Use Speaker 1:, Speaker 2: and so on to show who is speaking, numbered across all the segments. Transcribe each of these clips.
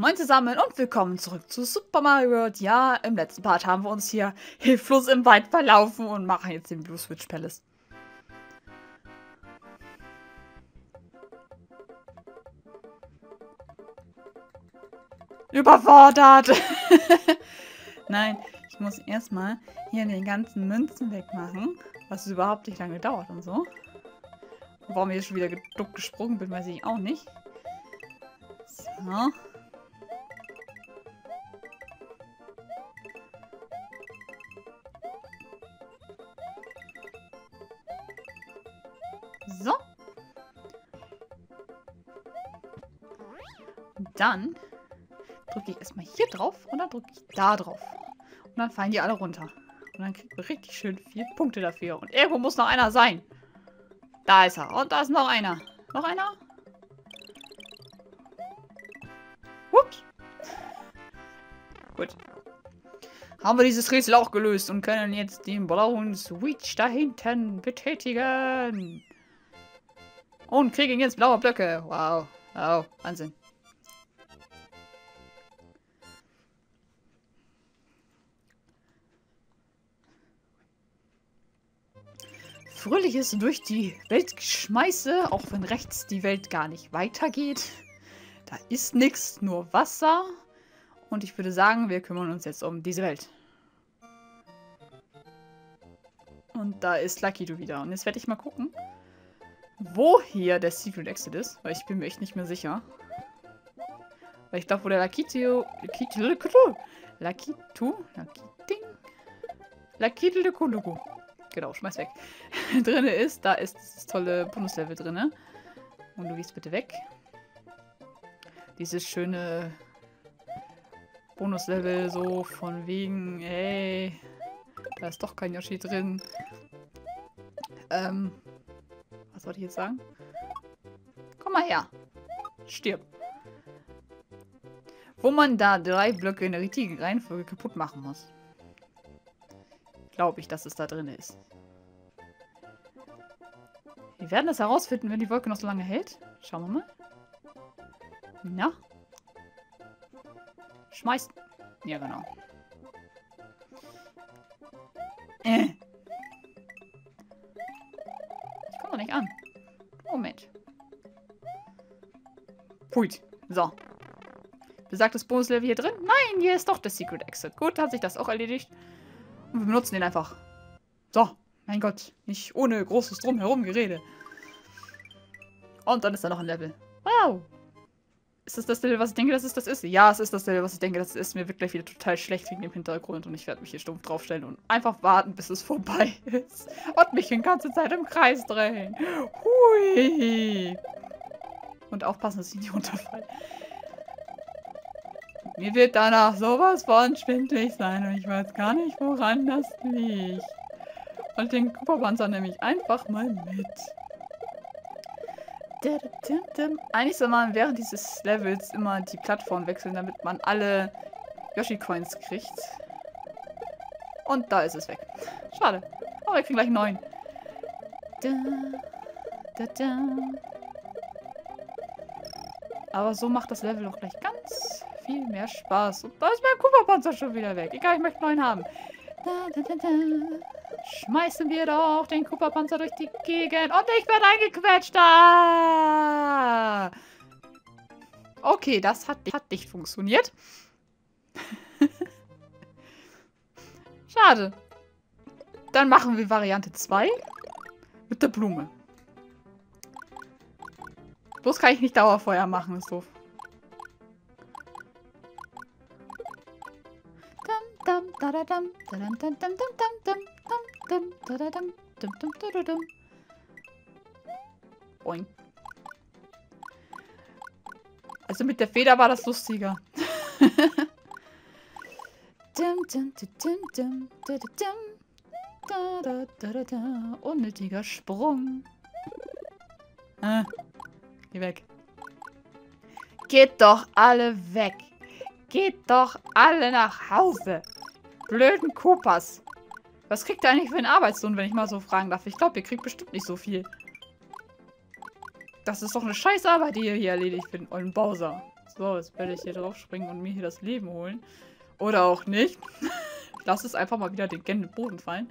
Speaker 1: Moin zusammen und willkommen zurück zu Super Mario World. Ja, im letzten Part haben wir uns hier hilflos im Wald verlaufen und machen jetzt den Blue Switch Palace. Überfordert! Nein, ich muss erstmal hier den ganzen Münzen wegmachen, was überhaupt nicht lange dauert und so. Warum ich jetzt schon wieder duck gesprungen bin, weiß ich auch nicht. So. So. Dann drücke ich erstmal hier drauf und dann drücke ich da drauf. Und dann fallen die alle runter. Und dann kriegt man richtig schön vier Punkte dafür. Und irgendwo muss noch einer sein. Da ist er. Und da ist noch einer. Noch einer? Ups. Gut. Haben wir dieses Rätsel auch gelöst und können jetzt den blauen Switch da hinten betätigen. Und kriegen jetzt blaue Blöcke. Wow. Wow. Wahnsinn. Fröhliches durch die Welt schmeiße, auch wenn rechts die Welt gar nicht weitergeht. Da ist nichts, nur Wasser. Und ich würde sagen, wir kümmern uns jetzt um diese Welt. Und da ist Lucky Du wieder. Und jetzt werde ich mal gucken, wo hier der Secret Exit ist, weil ich bin mir echt nicht mehr sicher. Weil ich glaube, wo der Lakitio... Lakitio... Lakitu... Lakiting... Lakituluku... Genau, schmeiß weg. drinne ist, da ist das tolle Bonuslevel drinne. Und du gehst bitte weg. Dieses schöne Bonuslevel so von wegen, ey, da ist doch kein Yoshi drin. Ähm, was wollte ich jetzt sagen? Komm mal her. Stirb. Wo man da drei Blöcke in der richtigen Reihenfolge kaputt machen muss. Glaube ich, dass es da drin ist. Wir werden das herausfinden, wenn die Wolke noch so lange hält. Schauen wir mal. Na? Schmeißt. Ja, genau. Äh. Nicht an. Moment. Pui. So. Besagtes Bonuslevel hier drin? Nein, hier ist doch der Secret Exit. Gut, hat sich das auch erledigt. Und wir benutzen den einfach. So. Mein Gott. Nicht ohne großes Drumherum Gerede. Und dann ist da noch ein Level. Wow. Ist das das was ich denke, dass es das ist? Ja, es ist das was ich denke, dass es ist. Mir wird gleich wieder total schlecht wegen dem Hintergrund und ich werde mich hier stumpf draufstellen und einfach warten, bis es vorbei ist. Und mich die ganze Zeit im Kreis drehen. Hui. Und aufpassen, dass ich nicht runterfalle. Mir wird danach sowas von schwindlig sein und ich weiß gar nicht, woran das liegt. Und den Kupferpanzer nehme ich einfach mal mit. Eigentlich soll man während dieses Levels immer die Plattform wechseln, damit man alle Yoshi-Coins kriegt. Und da ist es weg. Schade. Aber wir kriegen gleich einen neuen. Aber so macht das Level doch gleich ganz viel mehr Spaß. Und da ist mein Cooper-Panzer schon wieder weg. Egal, ich möchte neuen haben. Schmeißen wir doch den Cooper-Panzer durch die Gegend. Und ich werde eingequetscht. Ah! Okay, das hat, hat nicht funktioniert. Schade. Dann machen wir Variante 2 mit der Blume. Bloß kann ich nicht Dauerfeuer machen, ist doof. Dum, da, da, dum, da, dum, dum, dum, dum, dum, Dum, da, dum, dum, dum, dum, dum. Boing. Also mit der Feder war das lustiger. Unnötiger Sprung. Ah, geh weg. Geht doch alle weg. Geht doch alle nach Hause. Blöden Koopas. Was kriegt ihr eigentlich für einen Arbeitslohn, wenn ich mal so fragen darf? Ich glaube, ihr kriegt bestimmt nicht so viel. Das ist doch eine scheiß Arbeit, die ihr hier erledigt für den ollen Bowser. So, jetzt werde ich hier drauf springen und mir hier das Leben holen. Oder auch nicht. ich lasse es einfach mal wieder den gen Boden fallen.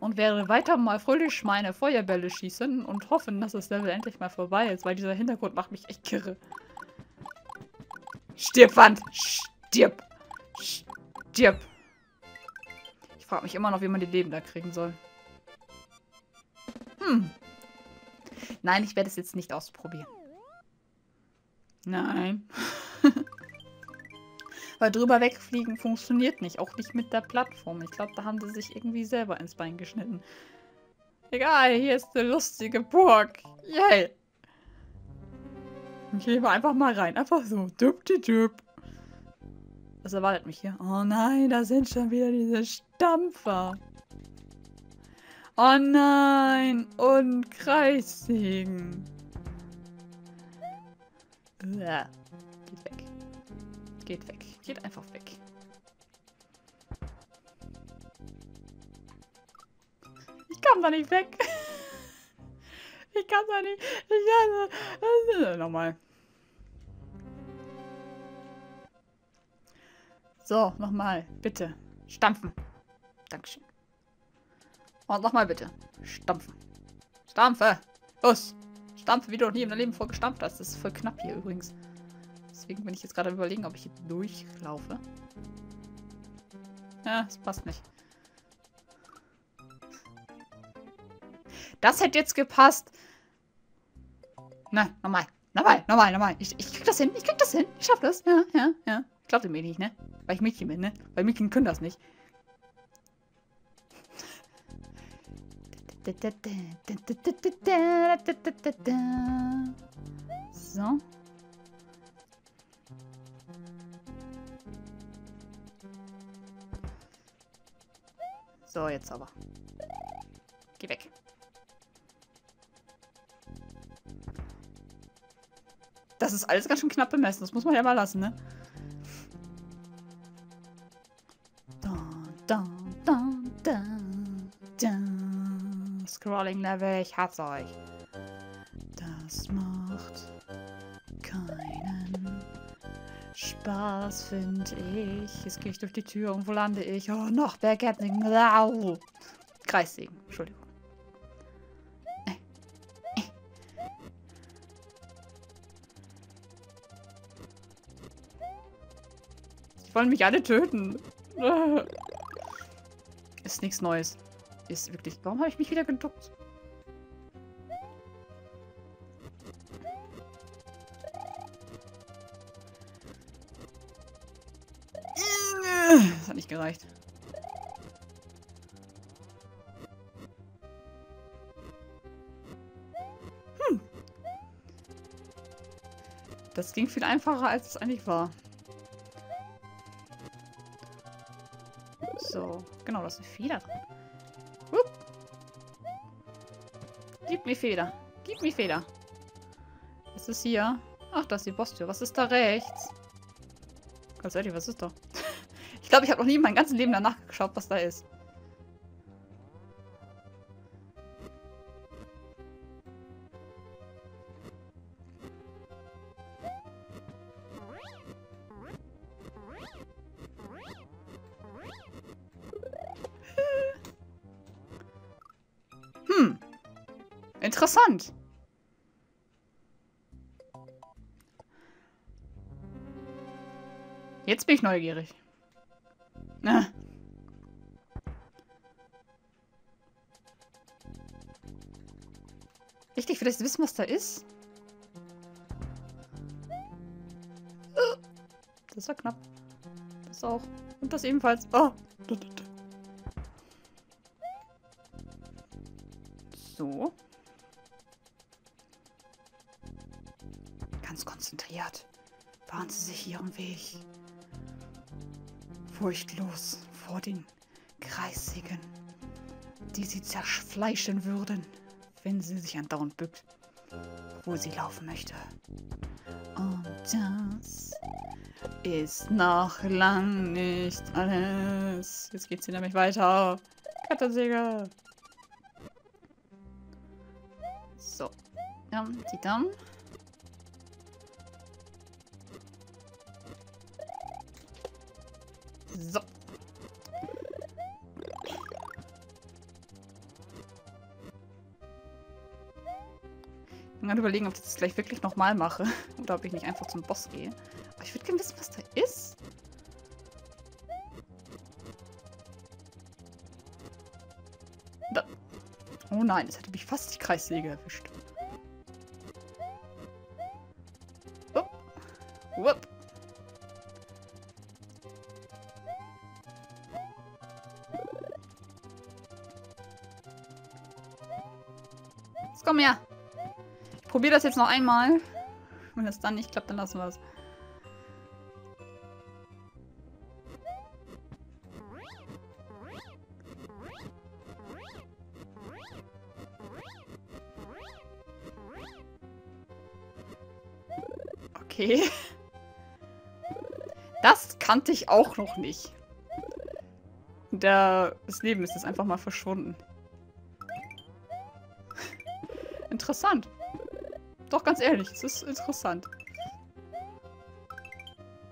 Speaker 1: Und werde weiter mal fröhlich meine Feuerbälle schießen und hoffen, dass das Level endlich mal vorbei ist, weil dieser Hintergrund macht mich echt kirre. Stirb, Wand! Stirb! Stirb! Frage mich immer noch, wie man die Leben da kriegen soll. Hm. Nein, ich werde es jetzt nicht ausprobieren. Nein. Weil drüber wegfliegen funktioniert nicht. Auch nicht mit der Plattform. Ich glaube, da haben sie sich irgendwie selber ins Bein geschnitten. Egal, hier ist eine lustige Burg. Yay. Ich gehe einfach mal rein. Einfach so. Dup, die. Was erwartet mich hier? Oh nein, da sind schon wieder diese Stampfer. Oh nein. Und Kreissägen. Geht weg. Geht weg. Geht einfach weg. Ich kann da nicht weg. Ich kann da nicht. Ich kann da. Nochmal. So, nochmal. Bitte. Stampfen. Dankeschön. Und nochmal bitte. Stampfen. Stampfe. Los. Stampfe, wie du noch nie in deinem Leben vorgestampft hast. Das ist voll knapp hier übrigens. Deswegen bin ich jetzt gerade überlegen, ob ich hier durchlaufe. Ja, das passt nicht. Das hätte jetzt gepasst. Na, nochmal. Nochmal, nochmal, nochmal. Ich, ich krieg das hin, ich krieg das hin. Ich schaff das. Ja, ja, ja. Ich glaub dem eh nicht, ne? Weil ich Mädchen bin, ne? Weil Mädchen können das nicht. So. So, jetzt aber. Geh weg. Das ist alles ganz schön knapp bemessen. Das muss man ja mal lassen, ne? Scrolling-Level, ich hasse euch. Das macht keinen Spaß, finde ich. Jetzt gehe ich durch die Tür und wo lande ich? Oh, noch Berghetzing. Kreissägen, Entschuldigung. Die wollen mich alle töten. Ist nichts Neues. Ist wirklich... Warum habe ich mich wieder geduckt? Das hat nicht gereicht. Hm. Das ging viel einfacher, als es eigentlich war. So, genau, das ist eine Feder drin. Mir Feder. Gib mir Feder. Was ist hier? Ach, das ist die Bosstür. Was ist da rechts? Ganz ehrlich, was ist da? ich glaube, ich habe noch nie in meinem ganzen Leben danach geschaut, was da ist. Jetzt bin ich neugierig. Na. Richtig, vielleicht wissen, was da ist. Das war knapp. Das auch. Und das ebenfalls. Oh. So. Ganz konzentriert bahnen sie sich ihren Weg. Furchtlos vor den Kreisigen, die sie zerfleischen würden, wenn sie sich andauernd bückt, wo sie laufen möchte. Und das ist noch lang nicht alles. Jetzt geht's hier nämlich weiter. Kattersäge. So. Ja, die dann. Ich bin gerade überlegen, ob ich das gleich wirklich nochmal mache. Oder ob ich nicht einfach zum Boss gehe. Aber ich würde gerne wissen, was da ist. Da. Oh nein, jetzt hätte mich fast die Kreissäge erwischt. Ich probiere das jetzt noch einmal. Wenn das dann nicht klappt, dann lassen wir es. Okay. Das kannte ich auch noch nicht. Der, das Leben ist jetzt einfach mal verschwunden. Interessant. Ganz ehrlich, es ist interessant.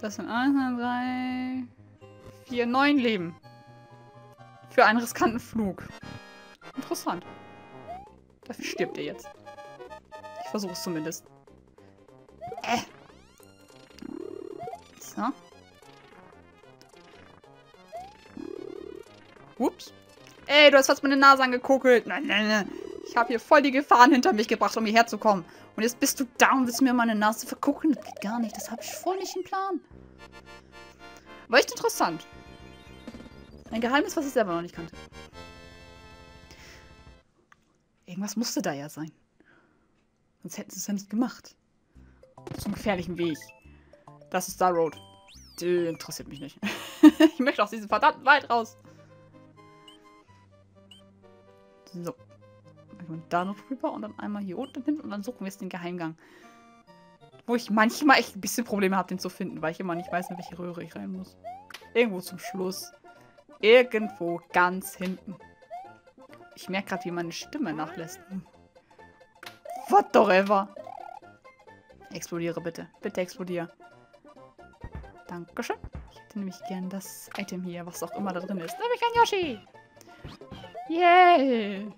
Speaker 1: Das sind 1, 2, 3, 4, 9 Leben. Für einen riskanten Flug. Interessant. Dafür stirbt er jetzt. Ich versuche es zumindest. Äh. So. Ups. Ey, du hast fast meine Nase angekokelt. Nein, nein, nein. Ich habe hier voll die Gefahren hinter mich gebracht, um hierher zu kommen. Und jetzt bist du da und willst mir meine Nase vergucken. Das geht gar nicht. Das habe ich voll nicht im Plan. War echt interessant. Ein Geheimnis, was ich selber noch nicht kannte. Irgendwas musste da ja sein. Sonst hätten sie es ja nicht gemacht. Zum gefährlichen Weg. Das ist Star Road. Die interessiert mich nicht. ich möchte aus diesem verdammten Wald raus. So. Und da noch drüber und dann einmal hier unten hin und dann suchen wir jetzt den Geheimgang. Wo ich manchmal echt ein bisschen Probleme habe, den zu finden, weil ich immer nicht weiß, in welche Röhre ich rein muss. Irgendwo zum Schluss. Irgendwo ganz hinten. Ich merke gerade, wie meine Stimme nachlässt. Whatever. Explodiere bitte. Bitte explodiere. Dankeschön. Ich hätte nämlich gern das Item hier, was auch immer da drin ist. Da habe ich ein Yoshi. Yay.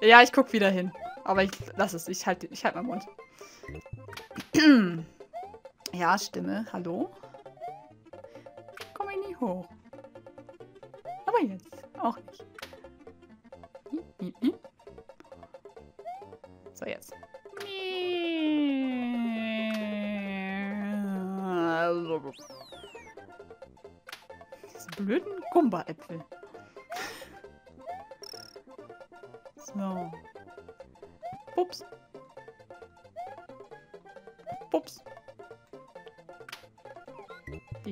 Speaker 1: Ja, ich guck wieder hin. Aber ich lass es. Ich halte ich halt meinen Mund. ja, Stimme. Hallo? Komm ich nicht hoch. Aber jetzt auch nicht. So, jetzt. Diese blöden Gumba-Äpfel.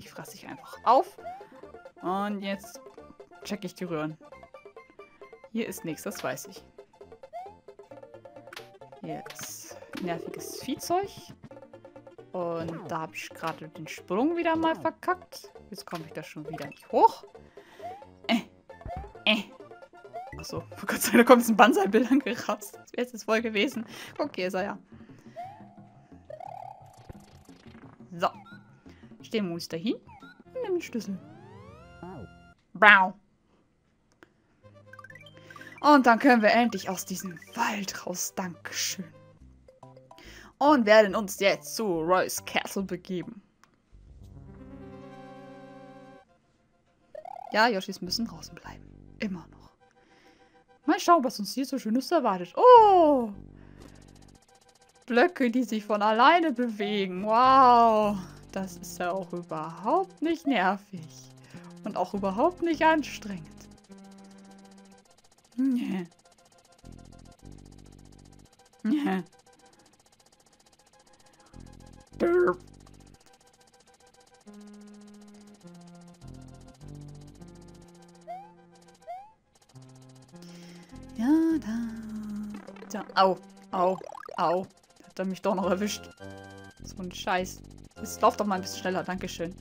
Speaker 1: Die fresse ich einfach auf. Und jetzt check ich die Röhren. Hier ist nichts, das weiß ich. Ist nerviges Viehzeug. Und da habe ich gerade den Sprung wieder mal verkackt. Jetzt komme ich da schon wieder nicht hoch. Äh. Äh. Achso, vor Gott sei Dank kommt ein Banzai-Bild angeratzt. Das wäre jetzt voll gewesen. Okay, ist er ja. Stehen wir uns dahin und nehmen den Schlüssel. Brow. Und dann können wir endlich aus diesem Wald raus. Dankeschön. Und werden uns jetzt zu Royce Castle begeben. Ja, Yoshis müssen draußen bleiben. Immer noch. Mal schauen, was uns hier so Schönes erwartet. Oh! Blöcke, die sich von alleine bewegen. Wow! Das ist ja auch überhaupt nicht nervig. Und auch überhaupt nicht anstrengend. Nee. Nee. Derp. Ja, da. da. Au, au, au. Hat er mich doch noch erwischt. So ein Scheiß. Jetzt lauf doch mal ein bisschen schneller, Dankeschön.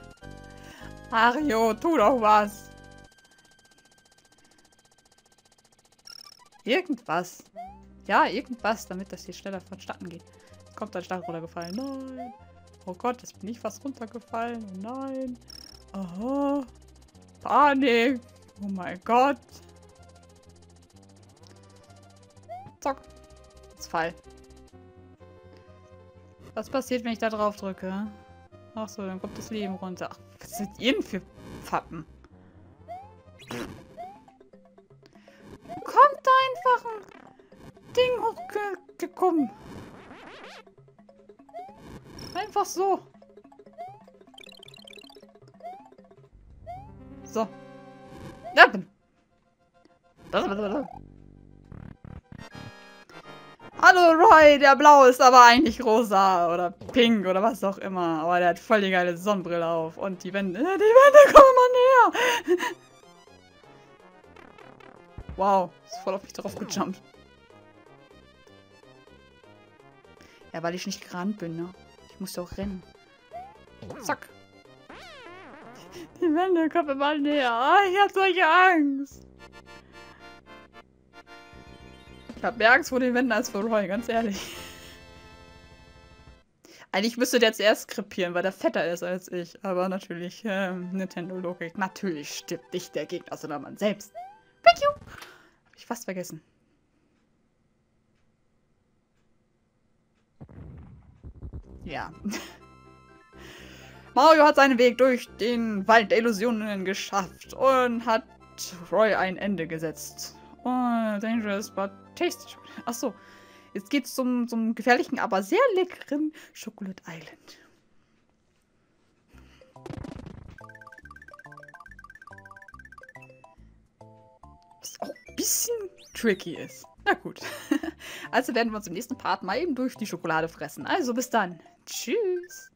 Speaker 1: Ario, tu doch was. Irgendwas. Ja, irgendwas, damit das hier schneller vonstatten geht. Kommt ein Stachel runtergefallen. Nein. Oh Gott, jetzt bin ich fast runtergefallen. Oh nein. Aha. Panik. Oh mein Gott. Zock. Jetzt fall. Was passiert, wenn ich da drauf drücke? Ach so, dann kommt das Leben runter. Ach, was sind ihr denn für Fappen? Kommt einfach ein Ding hochgekommen. Einfach so. So. Ja. Hallo Roy, der blau ist aber eigentlich rosa oder pink oder was auch immer. Aber der hat voll die geile Sonnenbrille auf. Und die Wände, die Wände kommen immer näher. Wow, ist voll auf mich drauf gejumpt. Ja, weil ich nicht gerannt bin, ne? Ich muss doch rennen. Zack. Die Wände kommen immer näher. Ah, ich hab solche Angst. Ich hab mehr Angst vor den Wänden als vor Roy, ganz ehrlich. Eigentlich müsste der zuerst krepieren, weil der fetter ist als ich. Aber natürlich, ähm, Nintendo-Logik. Natürlich stirbt nicht der Gegner, sondern man selbst. Thank you. Hab ich fast vergessen. Ja. Mario hat seinen Weg durch den Wald der Illusionen geschafft und hat Roy ein Ende gesetzt. Oh, dangerous but tasty. Achso, jetzt geht's zum, zum gefährlichen, aber sehr leckeren Chocolate Island. Was auch ein bisschen tricky ist. Na gut. Also werden wir uns im nächsten Part mal eben durch die Schokolade fressen. Also bis dann. Tschüss.